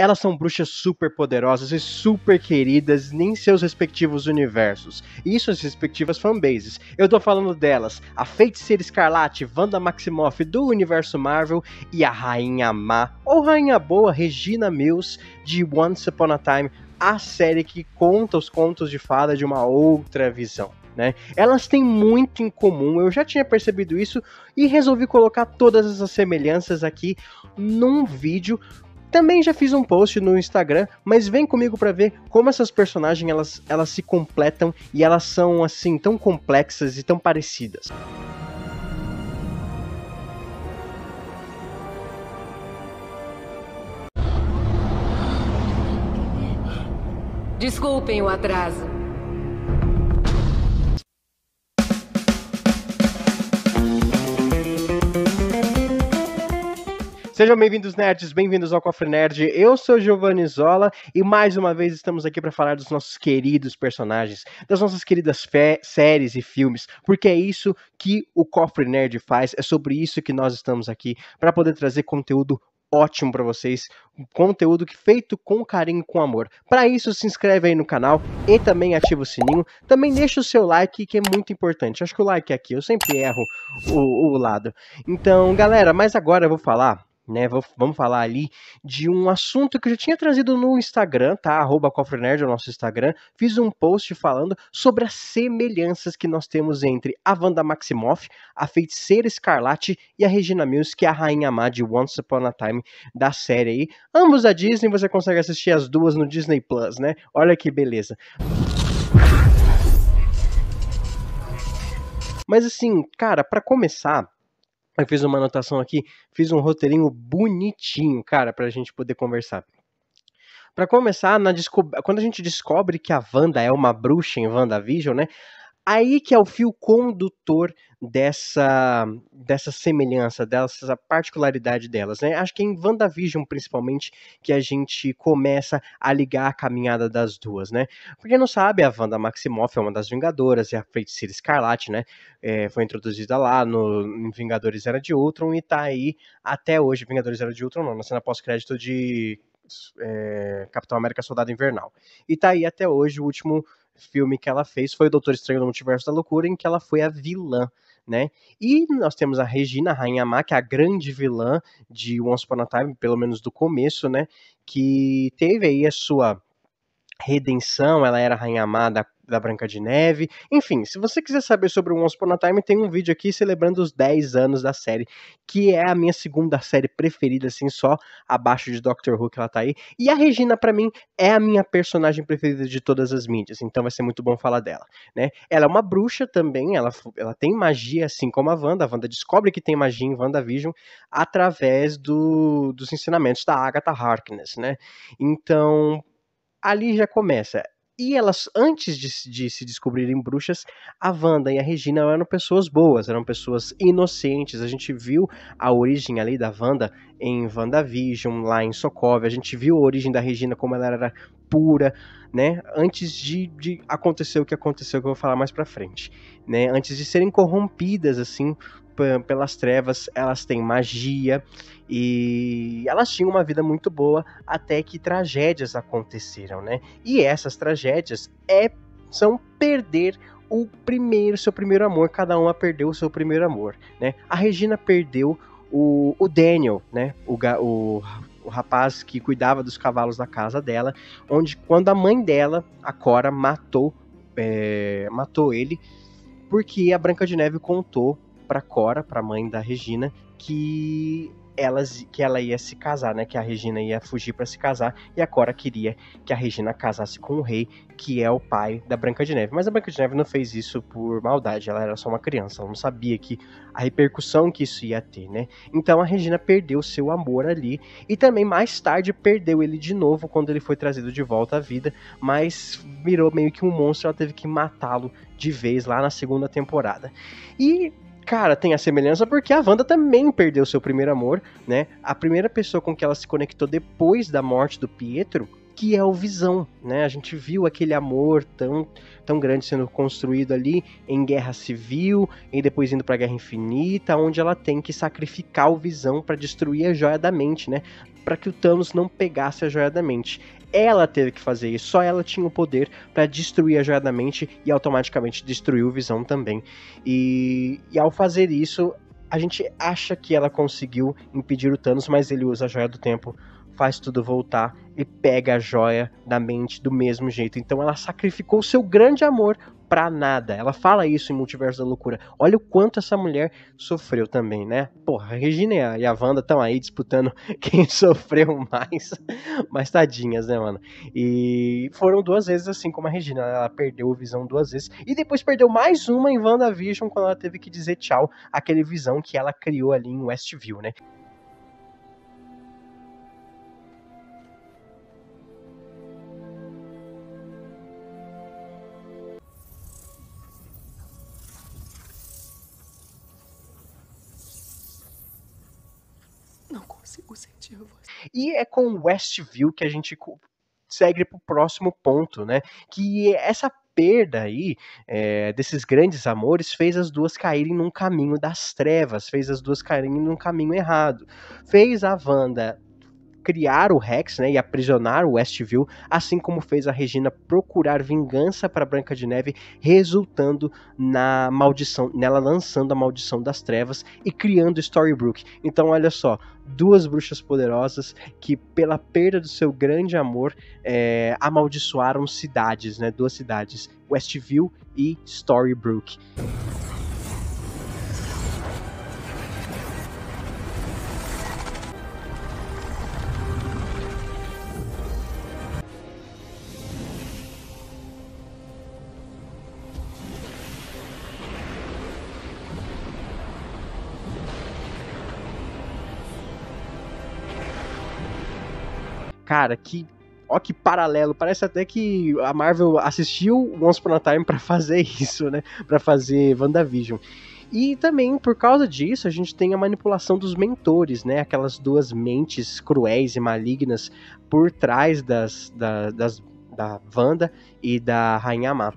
Elas são bruxas super poderosas e super queridas em seus respectivos universos e suas respectivas fanbases. Eu tô falando delas, a Feiticeira Escarlate, Wanda Maximoff do universo Marvel e a Rainha Má, ou Rainha Boa, Regina Mills, de Once Upon a Time, a série que conta os contos de fada de uma outra visão. Né? Elas têm muito em comum, eu já tinha percebido isso e resolvi colocar todas essas semelhanças aqui num vídeo. Também já fiz um post no Instagram, mas vem comigo para ver como essas personagens elas, elas se completam e elas são assim tão complexas e tão parecidas. Desculpem o atraso. Sejam bem-vindos, nerds, bem-vindos ao Cofre Nerd. Eu sou Giovanni Zola e mais uma vez estamos aqui para falar dos nossos queridos personagens, das nossas queridas séries e filmes, porque é isso que o Cofre Nerd faz, é sobre isso que nós estamos aqui, para poder trazer conteúdo ótimo para vocês, conteúdo que feito com carinho e com amor. Para isso, se inscreve aí no canal e também ativa o sininho. Também deixa o seu like, que é muito importante. Acho que o like aqui, eu sempre erro o, o lado. Então, galera, mas agora eu vou falar né? Vamos falar ali de um assunto que eu já tinha trazido no Instagram, tá? Arroba Cofrenerd, é o nosso Instagram. Fiz um post falando sobre as semelhanças que nós temos entre a Wanda Maximoff, a Feiticeira Escarlate e a Regina Mills, que é a Rainha Má de Once Upon a Time da série aí. Ambos da Disney, você consegue assistir as duas no Disney Plus, né? Olha que beleza. Mas assim, cara, para começar, eu fiz uma anotação aqui, fiz um roteirinho bonitinho, cara, pra gente poder conversar. Para começar, na quando a gente descobre que a Wanda é uma bruxa em WandaVision, né? Aí que é o fio condutor dessa, dessa semelhança, dessa particularidade delas, né? Acho que é em WandaVision, principalmente, que a gente começa a ligar a caminhada das duas, né? Porque não sabe, a Wanda Maximoff é uma das Vingadoras, e a Feiticeira Escarlate, né? É, foi introduzida lá no em Vingadores Era de Ultron e tá aí até hoje, Vingadores Era de Ultron não, na cena pós-crédito de é, Capitão América Soldado Invernal. E tá aí até hoje o último filme que ela fez foi o Doutor Estranho no Multiverso da Loucura, em que ela foi a vilã. Né? E nós temos a Regina, Rainha Má, que é a grande vilã de Once Upon a Time, pelo menos do começo, né? Que teve aí a sua redenção, ela era Rainha Má da Branca de Neve. Enfim, se você quiser saber sobre o Once Upon a Time, tem um vídeo aqui celebrando os 10 anos da série, que é a minha segunda série preferida, assim, só abaixo de Doctor Who que ela tá aí. E a Regina, para mim, é a minha personagem preferida de todas as mídias, então vai ser muito bom falar dela, né? Ela é uma bruxa também, ela, ela tem magia, assim como a Wanda. A Wanda descobre que tem magia em WandaVision através do, dos ensinamentos da Agatha Harkness, né? Então, ali já começa. E elas, antes de, de, se descobrirem bruxas, a Wanda e a Regina eram pessoas boas, eram pessoas inocentes. A gente viu a origem ali da Wanda em WandaVision, lá em Sokovia. A gente viu a origem da Regina, como ela era pura, né? Antes de, de acontecer o que aconteceu, que eu vou falar mais pra frente, né? Antes de serem corrompidas, assim, pelas trevas, elas têm magia e elas tinham uma vida muito boa até que tragédias aconteceram, né? E essas tragédias é são perder o primeiro, seu primeiro amor, cada uma perdeu o seu primeiro amor, né? A Regina perdeu o, o Daniel, né? O, o, o rapaz que cuidava dos cavalos da casa dela, onde quando a mãe dela, a Cora, matou, é, matou ele, porque a Branca de Neve contou para Cora, para a mãe da Regina, que elas, que ela ia se casar, né? Que a Regina ia fugir para se casar e a Cora queria que a Regina casasse com o rei, que é o pai da Branca de Neve. Mas a Branca de Neve não fez isso por maldade, ela era só uma criança, ela não sabia que a repercussão que isso ia ter, né? Então a Regina perdeu seu amor ali e também mais tarde perdeu ele de novo quando ele foi trazido de volta à vida, mas virou meio que um monstro, ela teve que matá-lo de vez lá na segunda temporada. E cara, tem a semelhança porque a Wanda também perdeu seu primeiro amor, né? A primeira pessoa com que ela se conectou depois da morte do Pietro que é o Visão, né? A gente viu aquele amor tão, tão grande sendo construído ali em Guerra Civil e depois indo para Guerra Infinita, onde ela tem que sacrificar o Visão para destruir a Joia da Mente, né? Para que o Thanos não pegasse a Joia da Mente. Ela teve que fazer isso, só ela tinha o poder para destruir a Joia da Mente e automaticamente destruir o Visão também. E, e ao fazer isso, a gente acha que ela conseguiu impedir o Thanos, mas ele usa a Joia do Tempo faz tudo voltar e pega a joia da mente do mesmo jeito. Então ela sacrificou seu grande amor pra nada. Ela fala isso em Multiverso da Loucura. Olha o quanto essa mulher sofreu também, né? Porra, a Regina e a Wanda estão aí disputando quem sofreu mais. Mas tadinhas, né, mano? E foram duas vezes assim como a Regina. Ela perdeu o Visão duas vezes. E depois perdeu mais uma em WandaVision quando ela teve que dizer tchau àquele Visão que ela criou ali em Westview, né? Consigo sentir. E é com Westview que a gente segue para o próximo ponto, né? Que essa perda aí é, desses grandes amores fez as duas caírem num caminho das trevas, fez as duas caírem num caminho errado, fez a Wanda criar o Rex, né, e aprisionar o Westview, assim como fez a Regina procurar vingança para Branca de Neve, resultando na maldição, nela lançando a maldição das trevas e criando Storybrooke. Então, olha só, duas bruxas poderosas que, pela perda do seu grande amor, é, amaldiçoaram cidades, né, duas cidades, Westview e Storybrooke. Cara, que ó que paralelo, parece até que a Marvel assistiu Once Upon a Time para fazer isso, né? Para fazer WandaVision. E também por causa disso, a gente tem a manipulação dos mentores, né? Aquelas duas mentes cruéis e malignas por trás das, da, das, da Wanda e da Rainha Má.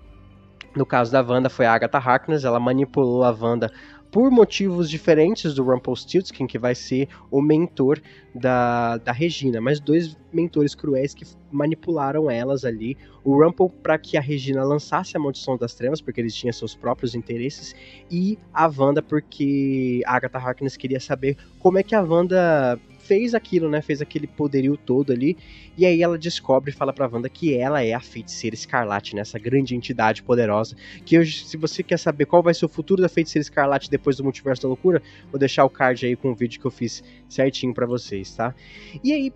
No caso da Wanda foi a Agatha Harkness, ela manipulou a Wanda por motivos diferentes do Rumpelstiltskin, que vai ser o mentor da, da Regina, mas dois mentores cruéis que manipularam elas ali. O Rumpel para que a Regina lançasse a Maldição das Trevas, porque eles tinham seus próprios interesses, e a Wanda porque a Agatha Harkness queria saber como é que a Wanda fez aquilo, né? Fez aquele poderio todo ali. E aí ela descobre e fala pra Wanda que ela é a feiticeira escarlate, né? Essa grande entidade poderosa. Que hoje, se você quer saber qual vai ser o futuro da feiticeira escarlate depois do multiverso da loucura, vou deixar o card aí com o vídeo que eu fiz certinho para vocês, tá? E aí,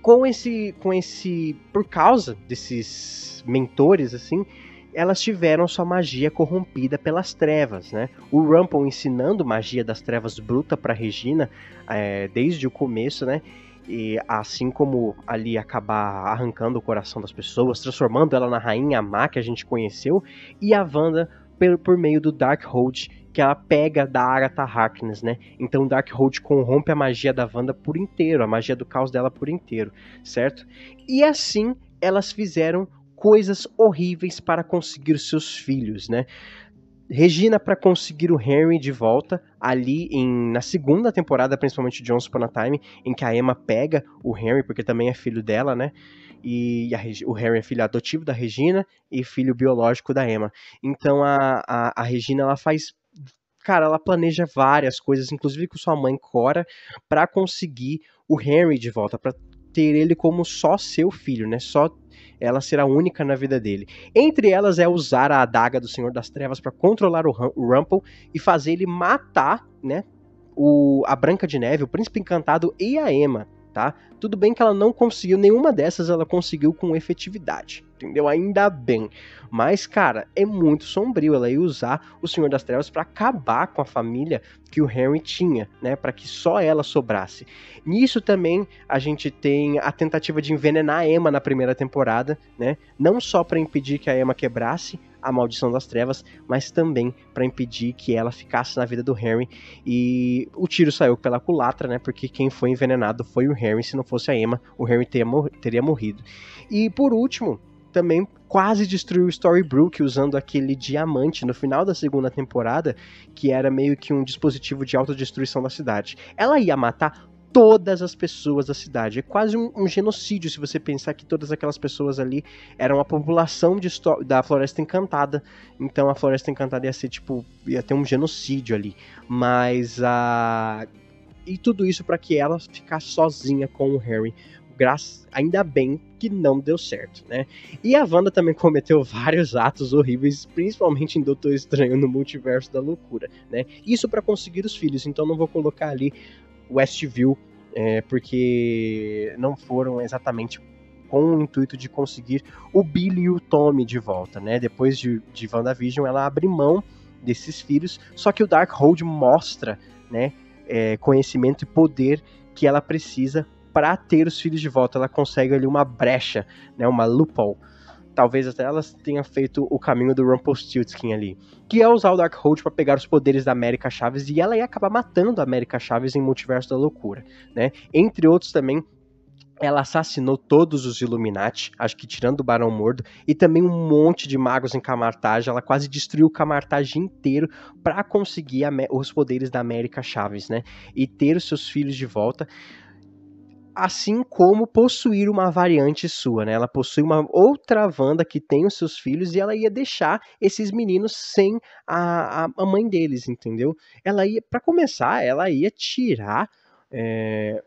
com esse, com esse, por causa desses mentores, assim, elas tiveram sua magia corrompida pelas trevas, né? O Rumpel ensinando magia das trevas bruta para Regina é, desde o começo, né? E assim como ali acabar arrancando o coração das pessoas, transformando ela na rainha má que a gente conheceu, e a Wanda por, por meio do Darkhold, que ela pega da Agatha Harkness, né? Então Darkhold corrompe a magia da Wanda por inteiro, a magia do caos dela por inteiro, certo? E assim elas fizeram coisas horríveis para conseguir seus filhos, né? Regina para conseguir o Henry de volta ali em, na segunda temporada, principalmente de Once Upon a Time, em que a Emma pega o Henry, porque também é filho dela, né? E a, o Henry é filho adotivo da Regina e filho biológico da Emma. Então a, a, a Regina ela faz cara, ela planeja várias coisas, inclusive com sua mãe Cora, para conseguir o Henry de volta, para ter ele como só seu filho, né? Só ela será única na vida dele. Entre elas é usar a adaga do Senhor das Trevas para controlar o, o Rumple e fazer ele matar, né, o, a Branca de Neve, o Príncipe Encantado e a Emma, tá? Tudo bem que ela não conseguiu, nenhuma dessas ela conseguiu com efetividade, entendeu? Ainda bem. Mas, cara, é muito sombrio ela ia usar o Senhor das Trevas para acabar com a família que o Henry tinha, né? Para que só ela sobrasse. Nisso também a gente tem a tentativa de envenenar a Emma na primeira temporada, né? Não só para impedir que a Emma quebrasse a maldição das trevas, mas também para impedir que ela ficasse na vida do Harry. E o tiro saiu pela culatra, né? Porque quem foi envenenado foi o Harry. Se não fosse a Emma, o Harry teria, mor teria morrido. E por último, também quase destruiu Storybrooke usando aquele diamante no final da segunda temporada, que era meio que um dispositivo de autodestruição da cidade. Ela ia matar todas as pessoas da cidade. É quase um, um, genocídio se você pensar que todas aquelas pessoas ali eram a população de, da Floresta Encantada. Então a Floresta Encantada ia ser tipo, ia ter um genocídio ali. Mas a. E tudo isso para que ela ficasse sozinha com o Harry graças, ainda bem que não deu certo, né? E a Wanda também cometeu vários atos horríveis, principalmente em Doutor Estranho no Multiverso da Loucura, né? Isso para conseguir os filhos, então não vou colocar ali Westview, é, porque não foram exatamente com o intuito de conseguir o Billy e o Tommy de volta, né? Depois de, de WandaVision, ela abre mão desses filhos, só que o Darkhold mostra, né, é, conhecimento e poder que ela precisa para ter os filhos de volta. Ela consegue ali uma brecha, né, uma loophole. Talvez até ela tenha feito o caminho do Rumpelstiltskin ali, que é usar o Darkhold para pegar os poderes da América Chaves e ela ia acabar matando a América Chaves em Multiverso da Loucura, né? Entre outros também ela assassinou todos os Illuminati, acho que tirando o Barão Mordo, e também um monte de magos em Camartage. Ela quase destruiu o Camartage inteiro para conseguir os poderes da América Chaves, né? E ter os seus filhos de volta assim como possuir uma variante sua, né? Ela possui uma outra Wanda que tem os seus filhos e ela ia deixar esses meninos sem a, a mãe deles, entendeu? Ela ia, para começar, ela ia tirar é,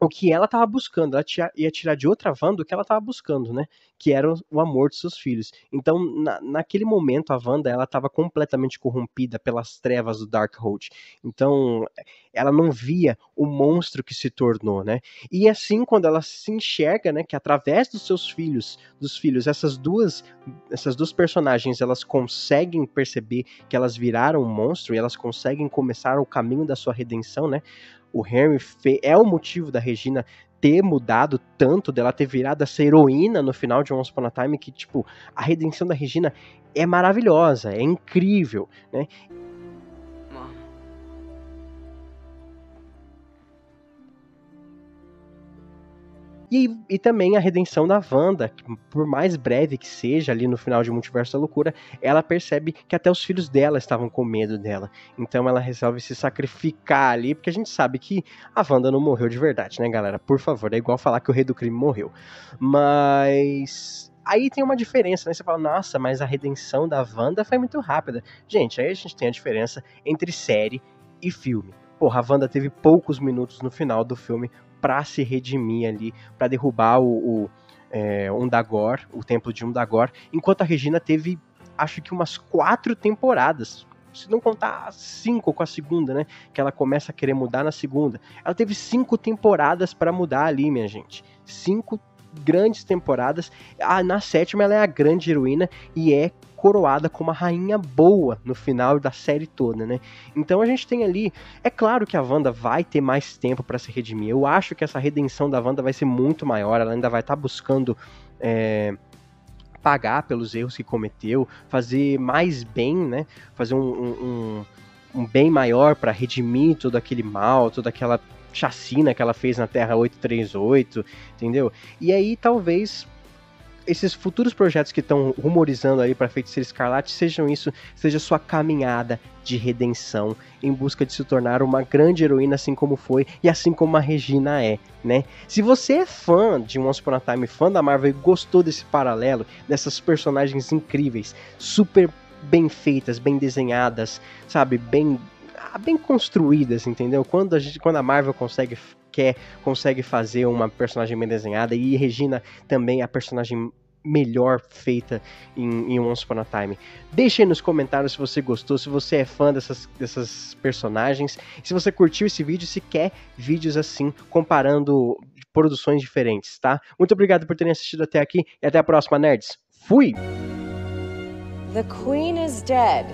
o que ela estava buscando. Ela ia tirar de outra Wanda o que ela estava buscando, né? Que era o amor de seus filhos. Então, na, naquele momento, a Wanda ela estava completamente corrompida pelas trevas do Darkhold. Então, ela não via o monstro que se tornou, né? E assim, quando ela se enxerga, né, que através dos seus filhos, dos filhos, essas duas, essas duas personagens, elas conseguem perceber que elas viraram um monstro e elas conseguem começar o caminho da sua redenção, né? O Henry é o motivo da Regina ter mudado tanto, dela ter virado essa heroína no final de Once Upon a Time, que, tipo, a redenção da Regina é maravilhosa, é incrível, né? E, e também a redenção da Wanda, por mais breve que seja ali no final de Multiverso da Loucura, ela percebe que até os filhos dela estavam com medo dela. Então ela resolve se sacrificar ali, porque a gente sabe que a Wanda não morreu de verdade, né, galera? Por favor, é igual falar que o rei do crime morreu. Mas aí tem uma diferença, né? Você fala, nossa, mas a redenção da Wanda foi muito rápida. Gente, aí a gente tem a diferença entre série e filme. Porra, a Wanda teve poucos minutos no final do filme para se redimir ali, para derrubar o, o é, Undagor, o templo de Undagor, enquanto a Regina teve, acho que umas quatro temporadas, se não contar cinco com a segunda, né? Que ela começa a querer mudar na segunda. Ela teve cinco temporadas para mudar ali, minha gente. Cinco grandes temporadas. Ah, na sétima ela é a grande heroína e é coroada como uma rainha boa no final da série toda, né? Então a gente tem ali, é claro que a Wanda vai ter mais tempo para se redimir. Eu acho que essa redenção da Wanda vai ser muito maior, ela ainda vai estar tá buscando é, pagar pelos erros que cometeu, fazer mais bem, né? Fazer um, um, um bem maior para redimir todo aquele mal, toda aquela chacina que ela fez na Terra 838, entendeu? E aí talvez esses futuros projetos que estão rumorizando aí para Feiticeiro Escarlate sejam isso, seja sua caminhada de redenção em busca de se tornar uma grande heroína assim como foi e assim como a Regina é, né? Se você é fã de Once Upon a Time, fã da Marvel e gostou desse paralelo, dessas personagens incríveis, super bem feitas, bem desenhadas, sabe, bem bem construídas, entendeu? Quando a, gente, quando a Marvel consegue quer consegue fazer uma personagem bem desenhada e Regina também a personagem melhor feita em, em Once Upon a Time. Deixe aí nos comentários se você gostou, se você é fã dessas, dessas personagens, se você curtiu esse vídeo, se quer vídeos assim, comparando produções diferentes, tá? Muito obrigado por terem assistido até aqui e até a próxima, nerds. Fui! The Queen is dead.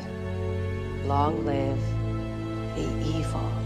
Long live The evil.